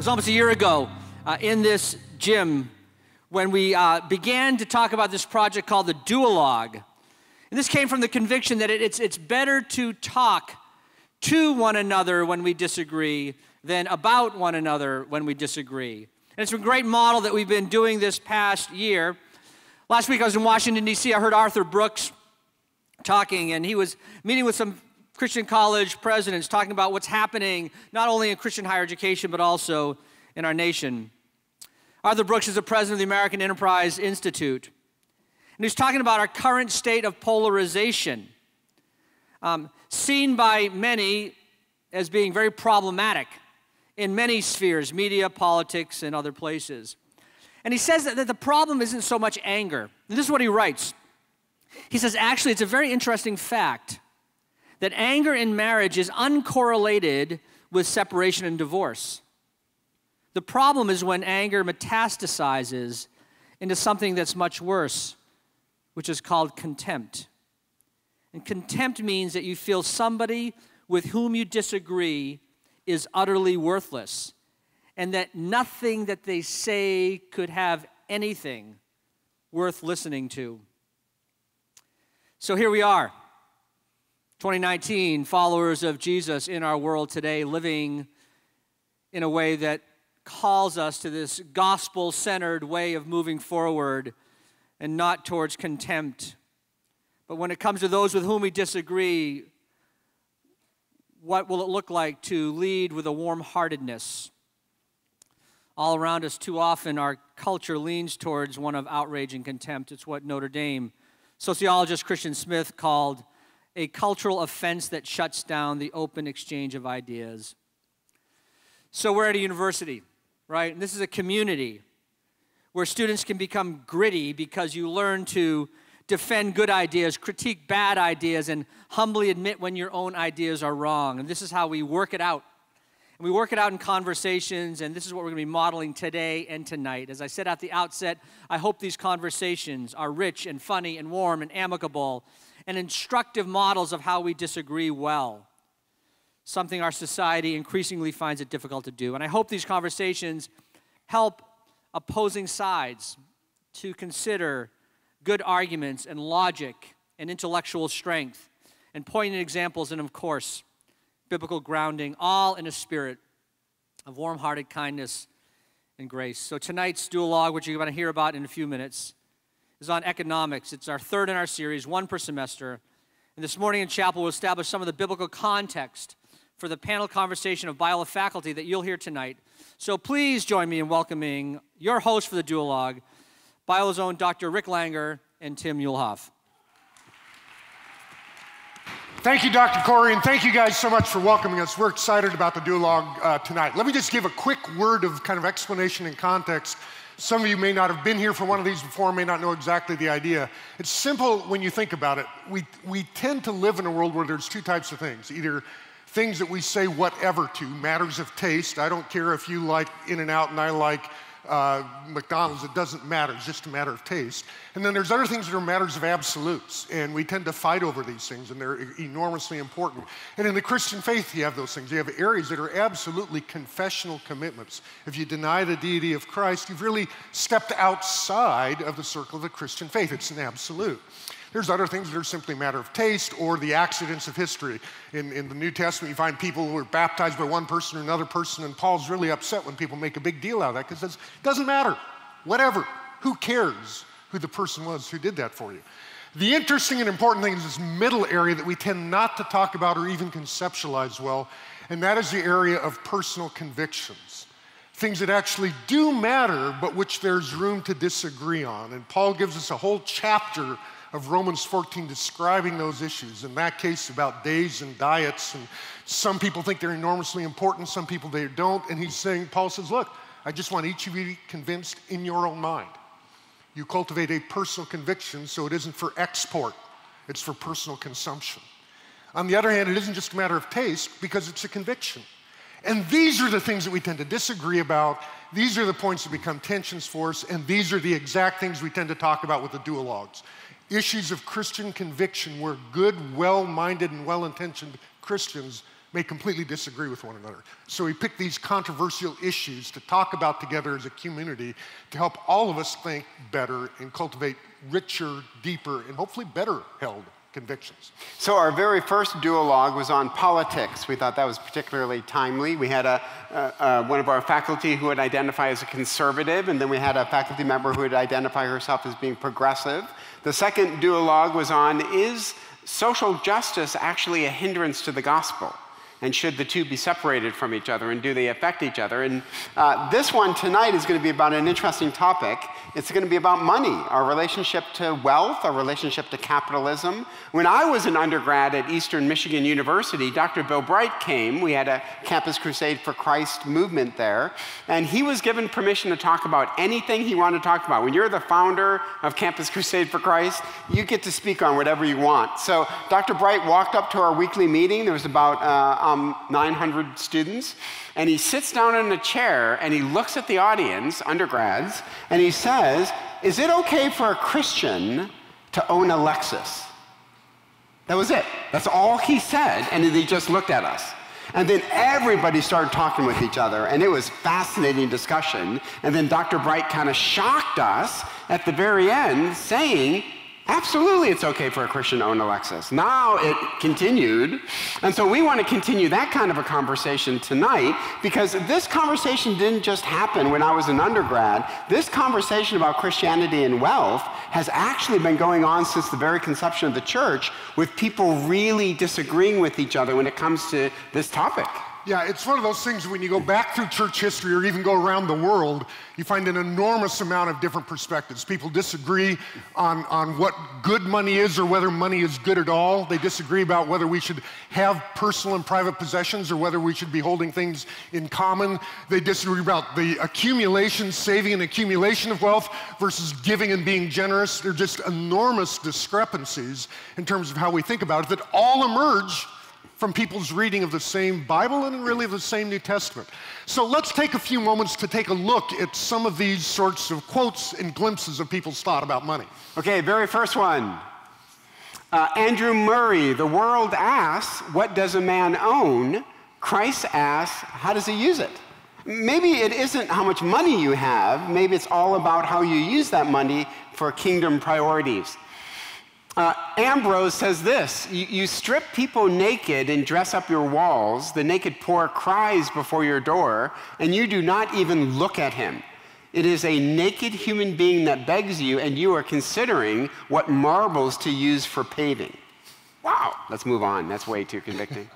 was almost a year ago uh, in this gym when we uh, began to talk about this project called the Duologue. And this came from the conviction that it, it's, it's better to talk to one another when we disagree than about one another when we disagree. And it's a great model that we've been doing this past year. Last week I was in Washington, D.C. I heard Arthur Brooks talking, and he was meeting with some Christian college presidents talking about what's happening not only in Christian higher education, but also in our nation. Arthur Brooks is the president of the American Enterprise Institute. And he's talking about our current state of polarization, um, seen by many as being very problematic in many spheres media, politics, and other places. And he says that, that the problem isn't so much anger. And this is what he writes. He says, actually, it's a very interesting fact that anger in marriage is uncorrelated with separation and divorce. The problem is when anger metastasizes into something that's much worse, which is called contempt. And contempt means that you feel somebody with whom you disagree is utterly worthless, and that nothing that they say could have anything worth listening to. So here we are, 2019, followers of Jesus in our world today, living in a way that calls us to this gospel centered way of moving forward and not towards contempt. But when it comes to those with whom we disagree, what will it look like to lead with a warm heartedness? All around us, too often, our culture leans towards one of outrage and contempt. It's what Notre Dame sociologist Christian Smith called a cultural offense that shuts down the open exchange of ideas. So, we're at a university right? And this is a community where students can become gritty because you learn to defend good ideas, critique bad ideas, and humbly admit when your own ideas are wrong. And this is how we work it out. And we work it out in conversations, and this is what we're going to be modeling today and tonight. As I said at the outset, I hope these conversations are rich and funny and warm and amicable and instructive models of how we disagree well something our society increasingly finds it difficult to do. And I hope these conversations help opposing sides to consider good arguments and logic and intellectual strength and poignant examples and, of course, biblical grounding, all in a spirit of warm hearted kindness and grace. So, tonight's duologue, which you're going to hear about in a few minutes, is on economics. It's our third in our series, one per semester. And this morning in chapel, we'll establish some of the biblical context for the panel conversation of Biola faculty that you'll hear tonight. So please join me in welcoming your host for the duologue, Biola's own Dr. Rick Langer and Tim Muehlhoff. Thank you, Dr. Corey, and thank you guys so much for welcoming us. We're excited about the duologue uh, tonight. Let me just give a quick word of kind of explanation and context. Some of you may not have been here for one of these before, may not know exactly the idea. It's simple when you think about it. We, we tend to live in a world where there's two types of things either things that we say whatever to, matters of taste. I don't care if you like In N Out and I like uh, McDonald's, it doesn't matter, it's just a matter of taste. And then there's other things that are matters of absolutes, and we tend to fight over these things, and they're enormously important. And in the Christian faith, you have those things. You have areas that are absolutely confessional commitments. If you deny the deity of Christ, you've really stepped outside of the circle of the Christian faith. It's an absolute. There's other things that are simply a matter of taste or the accidents of history. In, in the New Testament, you find people who are baptized by one person or another person, and Paul's really upset when people make a big deal out of that because it doesn't matter. Whatever. Who cares who the person was who did that for you? The interesting and important thing is this middle area that we tend not to talk about or even conceptualize well, and that is the area of personal convictions. Things that actually do matter, but which there's room to disagree on. And Paul gives us a whole chapter of Romans 14 describing those issues. In that case, about days and diets. And some people think they're enormously important, some people they don't. And he's saying, Paul says, look, I just want each of you to be convinced in your own mind. You cultivate a personal conviction so it isn't for export, it's for personal consumption. On the other hand, it isn't just a matter of taste because it's a conviction. And these are the things that we tend to disagree about. These are the points that become tensions for us, and these are the exact things we tend to talk about with the duologues issues of Christian conviction where good, well minded, and well intentioned Christians may completely disagree with one another. So we picked these controversial issues to talk about together as a community to help all of us think better and cultivate richer, deeper, and hopefully better held convictions. So our very first duologue was on politics. We thought that was particularly timely. We had a, uh, uh, one of our faculty who would identify as a conservative, and then we had a faculty member who would identify herself as being progressive. The second duologue was on is social justice actually a hindrance to the gospel? And should the two be separated from each other and do they affect each other? And uh, this one tonight is going to be about an interesting topic. It's going to be about money, our relationship to wealth, our relationship to capitalism. When I was an undergrad at Eastern Michigan University, Dr. Bill Bright came. We had a Campus Crusade for Christ movement there. And he was given permission to talk about anything he wanted to talk about. When you're the founder of Campus Crusade for Christ, you get to speak on whatever you want. So Dr. Bright walked up to our weekly meeting. There was about uh, um, 900 students. And he sits down in a chair and he looks at the audience, undergrads, and he says, Is it okay for a Christian to own a Lexus? That was it. That's all he said. And he just looked at us. And then everybody started talking with each other, and it was fascinating discussion. And then Dr. Bright kind of shocked us at the very end, saying, Absolutely, it's okay for a Christian to own a Lexus. Now it continued. And so we want to continue that kind of a conversation tonight because this conversation didn't just happen when I was an undergrad. This conversation about Christianity and wealth has actually been going on since the very conception of the church with people really disagreeing with each other when it comes to this topic. Yeah, it's one of those things when you go back through church history or even go around the world, you find an enormous amount of different perspectives. People disagree on, on what good money is or whether money is good at all. They disagree about whether we should have personal and private possessions or whether we should be holding things in common. They disagree about the accumulation, saving, and accumulation of wealth versus giving and being generous. They're just enormous discrepancies in terms of how we think about it that all emerge from people's reading of the same Bible and really the same New Testament. So let's take a few moments to take a look at some of these sorts of quotes and glimpses of people's thought about money. Okay, very first one. Uh, Andrew Murray, the world asks, What does a man own? Christ asks, How does he use it? Maybe it isn't how much money you have, maybe it's all about how you use that money for kingdom priorities. Uh, Ambrose says this you, you, strip people naked and dress up your walls. The naked poor cries before your door, and you do not even look at him. It is a naked human being that begs you, and you are considering what marbles to use for paving. Wow, let's move on. That's way too convicting.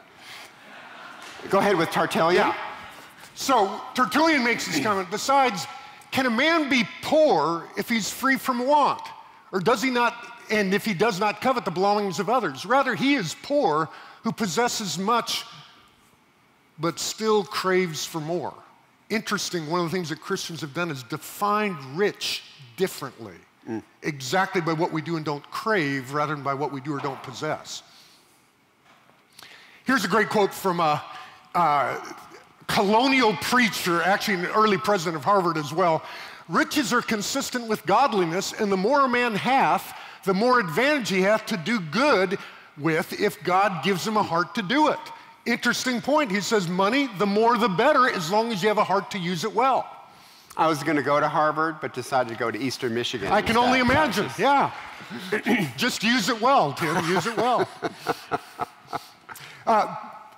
Go ahead with Tertullian. Yeah. So Tertullian makes this comment. Besides, can a man be poor if he's free from want? Or does he not and if he does not covet the belongings of others. Rather, he is poor who possesses much but still craves for more. Interesting, one of the things that Christians have done is defined rich differently, mm. exactly by what we do and don't crave rather than by what we do or don't possess. Here's a great quote from a, a colonial preacher, actually an early president of Harvard as well. Riches are consistent with godliness, and the more a man hath, the more advantage he hath to do good with if God gives him a heart to do it. Interesting point. He says, money, the more the better, as long as you have a heart to use it well. I was going to go to Harvard, but decided to go to Eastern Michigan. I can only imagine, yeah. Just use it well, Tim, use it well. Uh,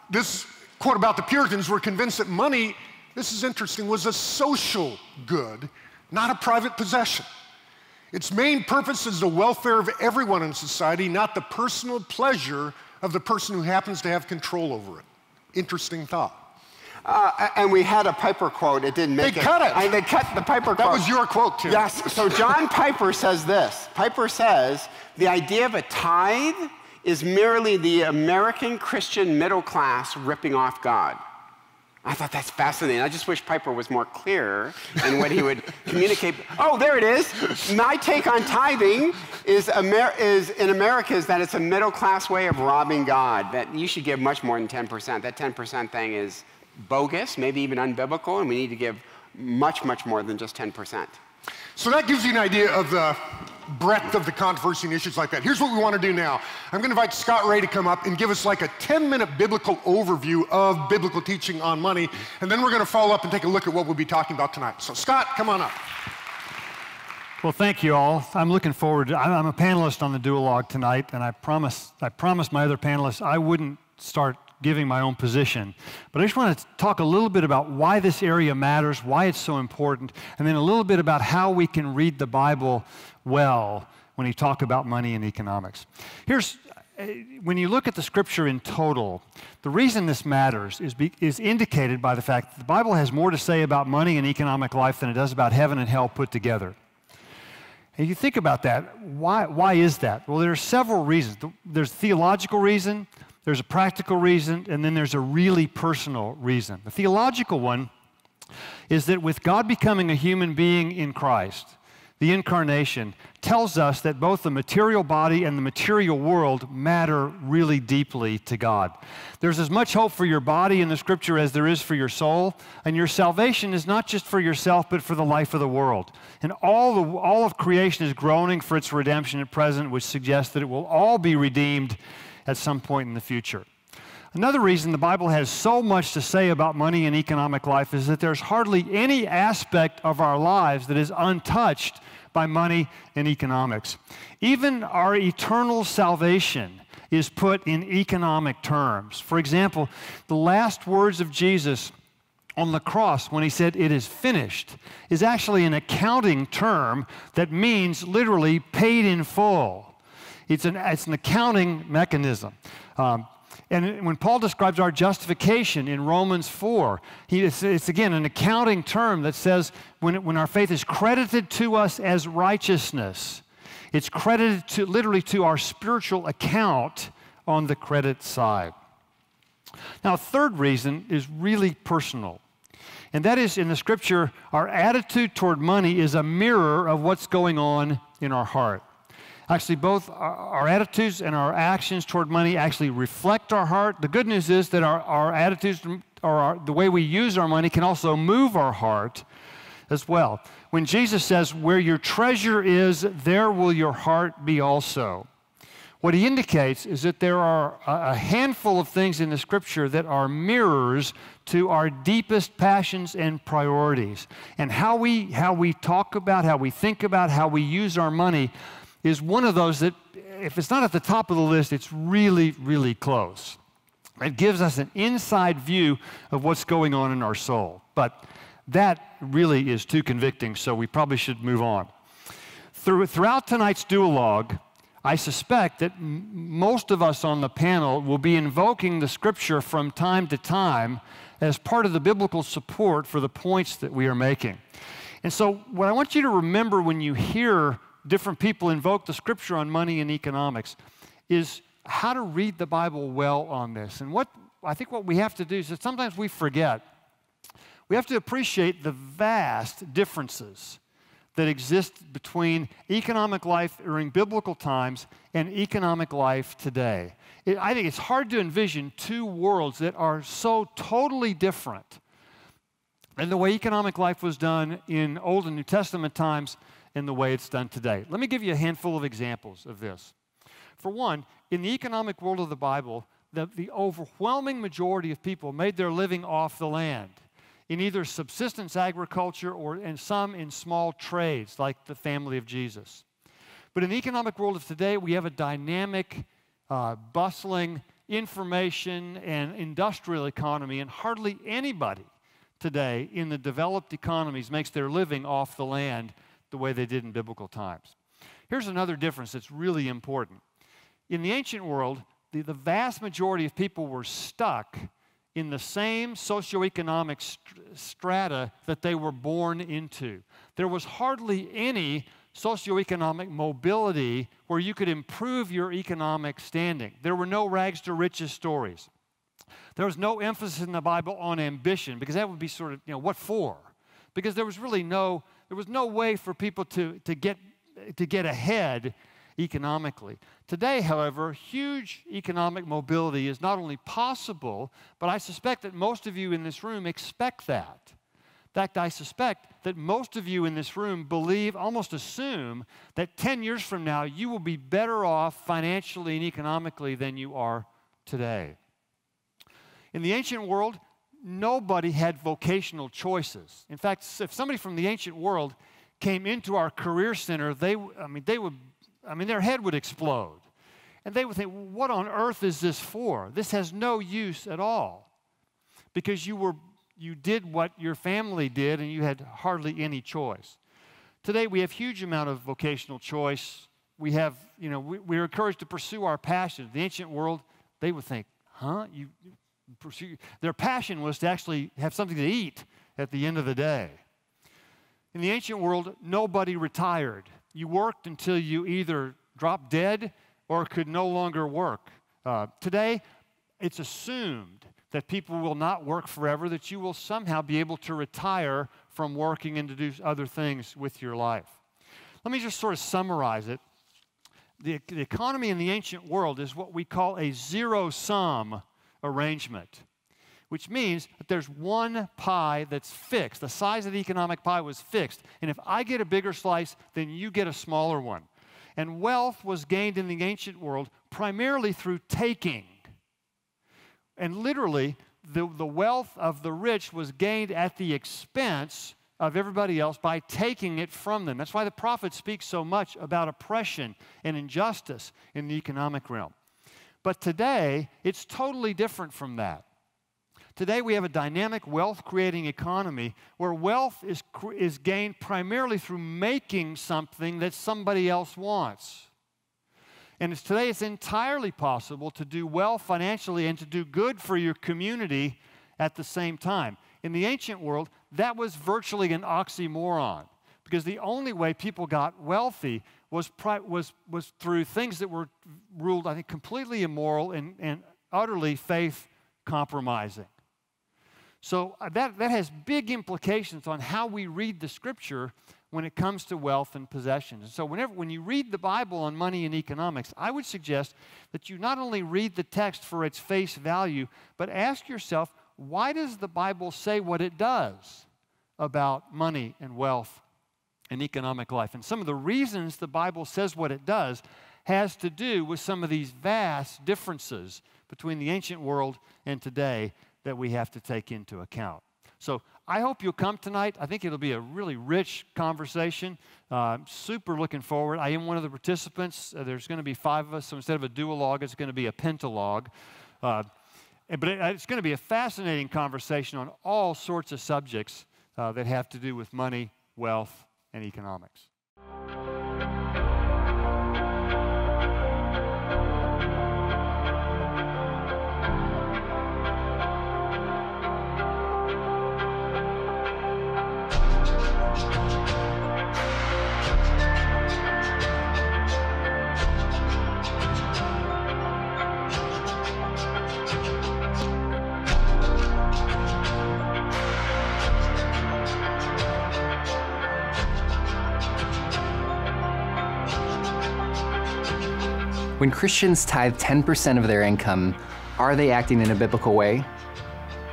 this quote about the Puritans were convinced that money, this is interesting, was a social good, not a private possession. Its main purpose is the welfare of everyone in society, not the personal pleasure of the person who happens to have control over it. Interesting thought. Uh, and we had a Piper quote. It didn't make they it. They cut it. I, they cut the Piper that quote. That was your quote, too. Yes. So John Piper says this. Piper says the idea of a tithe is merely the American Christian middle class ripping off God. I thought that's fascinating. I just wish Piper was more clear in what he would communicate. Oh, there it is. My take on tithing is, Amer- is in America is that it's a middle class way of robbing God. That you should give much more than 10%. That 10% thing is bogus, maybe even unbiblical, and we need to give much, much more than just 10%. So that gives you an idea of the breadth of the controversy and issues like that. Here's what we want to do now. I'm going to invite Scott Rae to come up and give us like a 10 minute biblical overview of biblical teaching on money. And then we're going to follow up and take a look at what we'll be talking about tonight. So, Scott, come on up. Well, thank you all. I'm looking forward. To, I'm a panelist on the duologue tonight, and I promise, I promised my other panelists I wouldn't start giving my own position. But I just want to talk a little bit about why this area matters, why it's so important, and then a little bit about how we can read the Bible well when you talk about money and economics. Here's eh, when you look at the scripture in total, the reason this matters is, be, is indicated by the fact that the Bible has more to say about money and economic life than it does about heaven and hell put together. And you think about that, why, why is that? Well, there are several reasons. There's theological reason, there's a practical reason, and then there's a really personal reason. The theological one is that with God becoming a human being in Christ, the incarnation tells us that both the material body and the material world matter really deeply to God. There's as much hope for your body in the scripture as there is for your soul, and your salvation is not just for yourself, but for the life of the world. And all, the, all of creation is groaning for its redemption at present, which suggests that it will all be redeemed at some point in the future. Another reason the Bible has so much to say about money and economic life is that there's hardly any aspect of our lives that is untouched by money and economics. Even our eternal salvation is put in economic terms. For example, the last words of Jesus on the cross when he said, It is finished, is actually an accounting term that means literally paid in full. It's an, it's an accounting mechanism. Um, and when Paul describes our justification in Romans 4, he, it's, it's, again an accounting term that says when, when our faith is credited to us as righteousness, it's credited to, literally to our spiritual account on the credit side. Now, third reason is really personal. And that is in the scripture, our attitude toward money is a mirror of what's going on in our heart. Actually, both our, attitudes and our actions toward money actually reflect our heart. The good news is that our, our attitudes or our, the way we use our money can also move our heart as well. When Jesus says, Where your treasure is, there will your heart be also. What he indicates is that there are a handful of things in the scripture that are mirrors to our deepest passions and priorities. And how we, how we talk about, how we think about, how we use our money is one of those that, if it's not at the top of the list, it's really, really close. It gives us an inside view of what's going on in our soul. But that really is too convicting, so we probably should move on. Through, throughout tonight's duologue, I suspect that most of us on the panel will be invoking the scripture from time to time as part of the biblical support for the points that we are making. And so, what I want you to remember when you hear different people invoke the scripture on money and economics is how to read the Bible well on this. And what I think what we have to do is that sometimes we forget. We have to appreciate the vast differences that exist between economic life during biblical times and economic life today. It, I think it's hard to envision two worlds that are so totally different And the way economic life was done in Old and New Testament times in the way it's done today. Let me give you a handful of examples of this. For one, in the economic world of the Bible, the, the overwhelming majority of people made their living off the land in either subsistence agriculture or in some in small trades like the family of Jesus. But in the economic world of today, we have a dynamic, uh, bustling information and industrial economy, and hardly anybody today in the developed economies makes their living off the land the way they did in biblical times. Here's another difference that's really important. In the ancient world, the, the vast majority of people were stuck in the same socioeconomic st- strata that they were born into. There was hardly any socioeconomic mobility where you could improve your economic standing. There were no rags to riches stories. There was no emphasis in the Bible on ambition because that would be sort of, you know, what for? Because there was really no there was no way for people to, to, get, to get ahead economically. Today, however, huge economic mobility is not only possible, but I suspect that most of you in this room expect that. In fact, I suspect that most of you in this room believe, almost assume, that 10 years from now you will be better off financially and economically than you are today. In the ancient world, nobody had vocational choices. In fact, if somebody from the ancient world came into our career center, they, I mean, they would, I mean, their head would explode. And they would think, what on earth is this for? This has no use at all. Because you were you did what your family did and you had hardly any choice. Today we have huge amount of vocational choice. We have, you know, we, we're encouraged to pursue our passion. The ancient world, they would think, huh? You pursue their passion was to actually have something to eat at the end of the day. In the ancient world, nobody retired. You worked until you either dropped dead or could no longer work. Uh, today, it's assumed that people will not work forever, that you will somehow be able to retire from working and to do other things with your life. Let me just sort of summarize it. The, the economy in the ancient world is what we call a zero sum arrangement, which means that there's one pie that's fixed. The size of the economic pie was fixed. And if I get a bigger slice, then you get a smaller one. And wealth was gained in the ancient world primarily through taking. And literally, the, the wealth of the rich was gained at the expense of everybody else by taking it from them. That's why the prophet speaks so much about oppression and injustice in the economic realm. But today, it's totally different from that. Today, we have a dynamic wealth creating economy where wealth is, is gained primarily through making something that somebody else wants. And it's, today it's entirely possible to do well financially and to do good for your community at the same time. In the ancient world, that was virtually an oxymoron because the only way people got wealthy was, was, was through things that were ruled, I think, completely immoral and, and utterly faith compromising. So uh, that, that has big implications on how we read the scripture when it comes to wealth and possessions. And so, whenever, when you read the Bible on money and economics, I would suggest that you not only read the text for its face value, but ask yourself, why does the Bible say what it does about money and wealth and economic life? And some of the reasons the Bible says what it does has to do with some of these vast differences between the ancient world and today that we have to take into account. So I hope you'll come tonight. I think it'll be a really rich conversation. Uh, super looking forward. I am one of the participants. Uh, there's going to be five of us, so instead of a duologue, it's going to be a pentalog. Uh, but it, it's going to be a fascinating conversation on all sorts of subjects uh, that have to do with money, wealth, and economics. When Christians tithe 10% of their income, are they acting in a biblical way?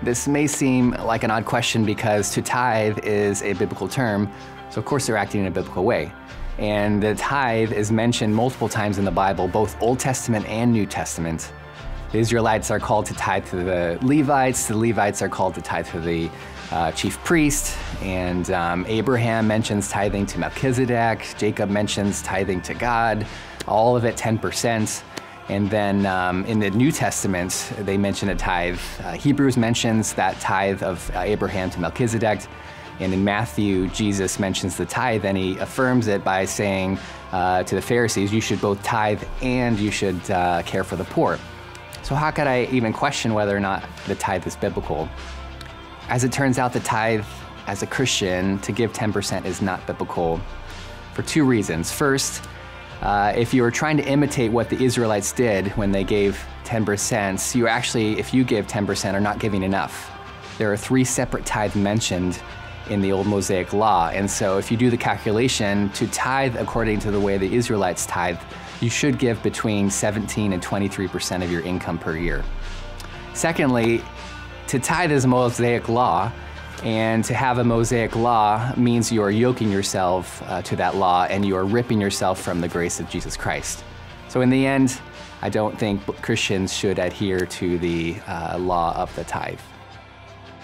This may seem like an odd question because to tithe is a biblical term, so of course they're acting in a biblical way. And the tithe is mentioned multiple times in the Bible, both Old Testament and New Testament. The Israelites are called to tithe to the Levites, the Levites are called to tithe to the uh, chief priest, and um, Abraham mentions tithing to Melchizedek, Jacob mentions tithing to God all of it 10%. And then um, in the New Testament, they mention a tithe. Uh, Hebrews mentions that tithe of uh, Abraham to Melchizedek. And in Matthew, Jesus mentions the tithe and he affirms it by saying uh, to the Pharisees, You should both tithe and you should uh, care for the poor. So, how could I even question whether or not the tithe is biblical? As it turns out, the tithe, as a Christian, to give 10% is not biblical for two reasons. First, uh, if you are trying to imitate what the Israelites did when they gave 10%, you actually, if you give 10%, are not giving enough. There are three separate tithes mentioned in the old Mosaic law. And so if you do the calculation to tithe according to the way the Israelites tithe, you should give between 17 and 23% of your income per year. Secondly, to tithe as Mosaic law, And to have a Mosaic law means you are yoking yourself uh, to that law and you are ripping yourself from the grace of Jesus Christ. So, in the end, I don't think Christians should adhere to the uh, law of the tithe.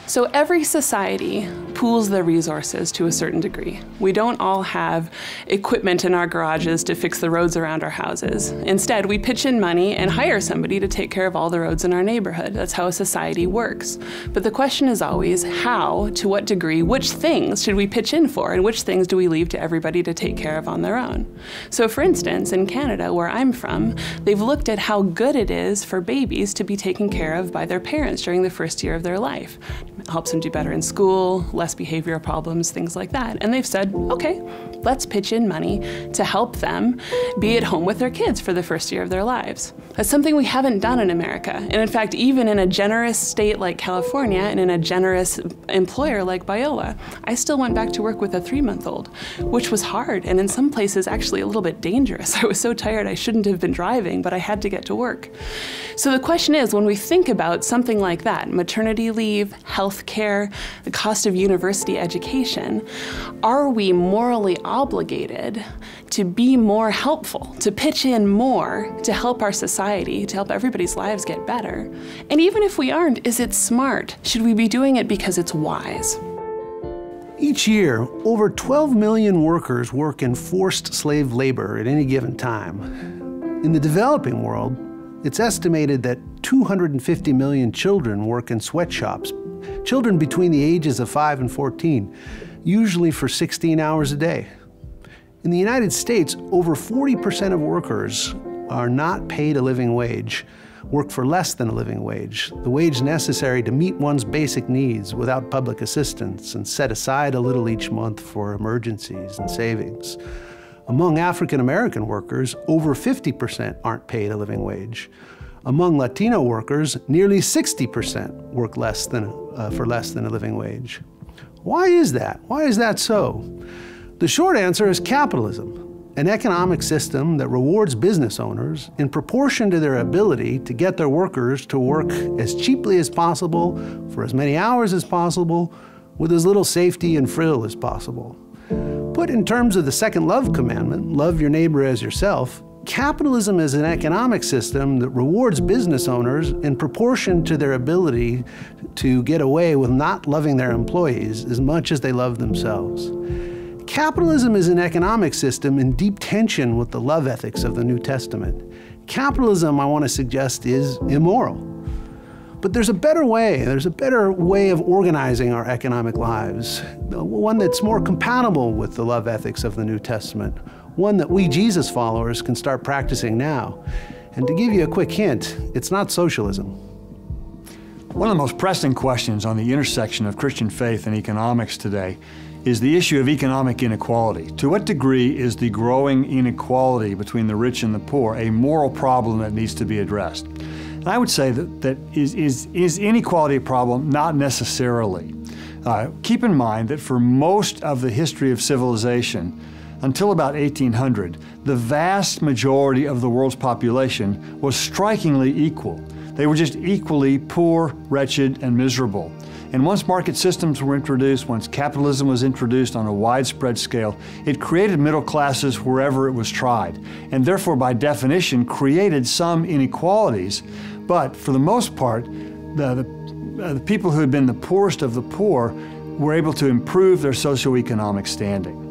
So every society pools their resources to a certain degree. We don't all have equipment in our garages to fix the roads around our houses. Instead, we pitch in money and hire somebody to take care of all the roads in our neighborhood. That's how a society works. But the question is always how, to what degree, which things should we pitch in for, and which things do we leave to everybody to take care of on their own? So, for instance, in Canada, where I'm from, they've looked at how good it is for babies to be taken care of by their parents during the first year of their life helps them do better in school, less behavioral problems, things like that. And they've said, okay, let's pitch in money to help them be at home with their kids for the first year of their lives. That's something we haven't done in America. And in fact, even in a generous state like California and in a generous employer like Biola, I still went back to work with a three month old, which was hard and in some places actually a little bit dangerous. I was so tired I shouldn't have been driving, but I had to get to work. So the question is when we think about something like that, maternity leave, health care, the cost of university education, are we morally obligated to be more helpful, to pitch in more to help our society, to help everybody's lives get better? And even if we aren't, is it smart? Should we be doing it because it's wise? Each year, over 12 million workers work in forced slave labor at any given time. In the developing world, it's estimated that 250 million children work in sweatshops, children between the ages of 5 and 14, usually for 16 hours a day. In the United States, over 40% of workers are not paid a living wage, work for less than a living wage, the wage necessary to meet one's basic needs without public assistance, and set aside a little each month for emergencies and savings. Among African American workers, over 50% aren't paid a living wage. Among Latino workers, nearly 60% work less than, uh, for less than a living wage. Why is that? Why is that so? The short answer is capitalism, an economic system that rewards business owners in proportion to their ability to get their workers to work as cheaply as possible for as many hours as possible with as little safety and frill as possible. Put in terms of the second love commandment, love your neighbor as yourself, capitalism is an economic system that rewards business owners in proportion to their ability to get away with not loving their employees as much as they love themselves. Capitalism is an economic system in deep tension with the love ethics of the New Testament. Capitalism, I want to suggest, is immoral. But there's a better way, there's a better way of organizing our economic lives, one that's more compatible with the love ethics of the New Testament, one that we Jesus followers can start practicing now. And to give you a quick hint, it's not socialism. One of the most pressing questions on the intersection of Christian faith and economics today is the issue of economic inequality. To what degree is the growing inequality between the rich and the poor a moral problem that needs to be addressed? And I would say that, that is, is, is inequality a problem? Not necessarily. Uh, keep in mind that for most of the history of civilization, until about 1800, the vast majority of the world's population was strikingly equal. They were just equally poor, wretched, and miserable. And once market systems were introduced, once capitalism was introduced on a widespread scale, it created middle classes wherever it was tried, and therefore, by definition, created some inequalities. But for the most part, the, the, uh, the people who had been the poorest of the poor were able to improve their socioeconomic standing.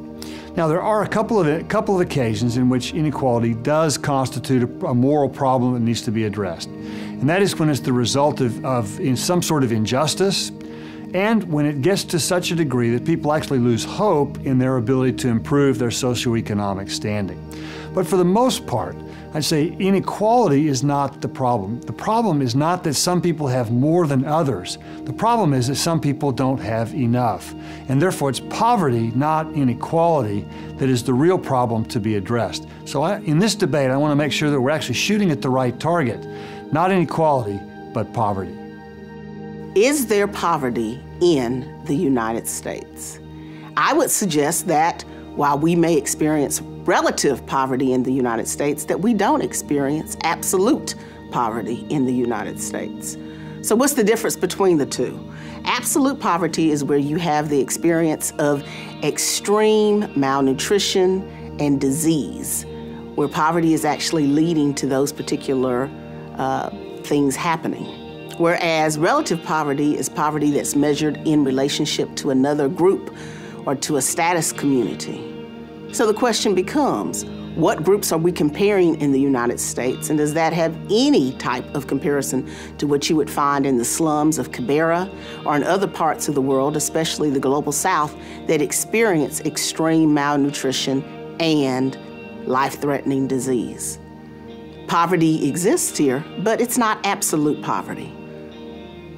Now, there are a couple of, a couple of occasions in which inequality does constitute a, a, moral problem that needs to be addressed. And that is when it's the result of, of some sort of injustice, and when it gets to such a degree that people actually lose hope in their ability to improve their socioeconomic standing. But for the most part, I'd say inequality is not the problem. The problem is not that some people have more than others. The problem is that some people don't have enough. And therefore, it's poverty, not inequality, that is the real problem to be addressed. So, I, in this debate, I want to make sure that we're actually shooting at the right target not inequality, but poverty. Is there poverty in the United States? I would suggest that while we may experience relative poverty in the United States, that we don't experience absolute poverty in the United States. So, what's the difference between the two? Absolute poverty is where you have the experience of extreme malnutrition and disease, where poverty is actually leading to those particular uh, things happening. Whereas relative poverty is poverty that's measured in relationship to another group or to a status community. So the question becomes what groups are we comparing in the United States, and does that have any type of comparison to what you would find in the slums of Kibera or in other parts of the world, especially the global south, that experience extreme malnutrition and life threatening disease? Poverty exists here, but it's not absolute poverty.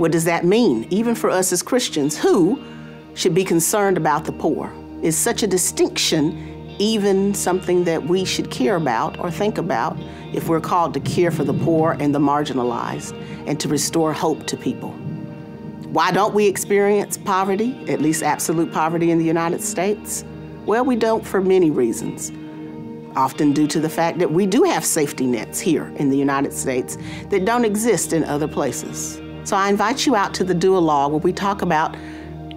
What does that mean, even for us as Christians who should be concerned about the poor? Is such a distinction even something that we should care about or think about if we're called to care for the poor and the marginalized and to restore hope to people. Why don't we experience poverty, at least absolute poverty in the United States? Well, we don't for many reasons. Often due to the fact that we do have safety nets here in the United States that don't exist in other places. So I invite you out to the Duologue where we talk about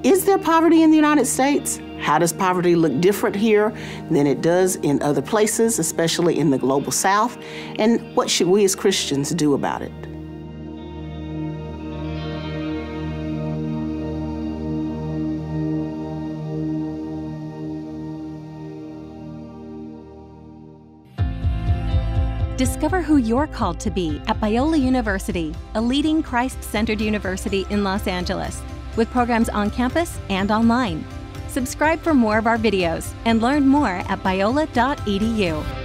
is there poverty in the United States? How does poverty look different here than it does in other places, especially in the global south? And what should we as Christians do about it? Discover who you're called to be at Biola University, a leading Christ centered university in Los Angeles, with programs on campus and online. Subscribe for more of our videos and learn more at biola.edu.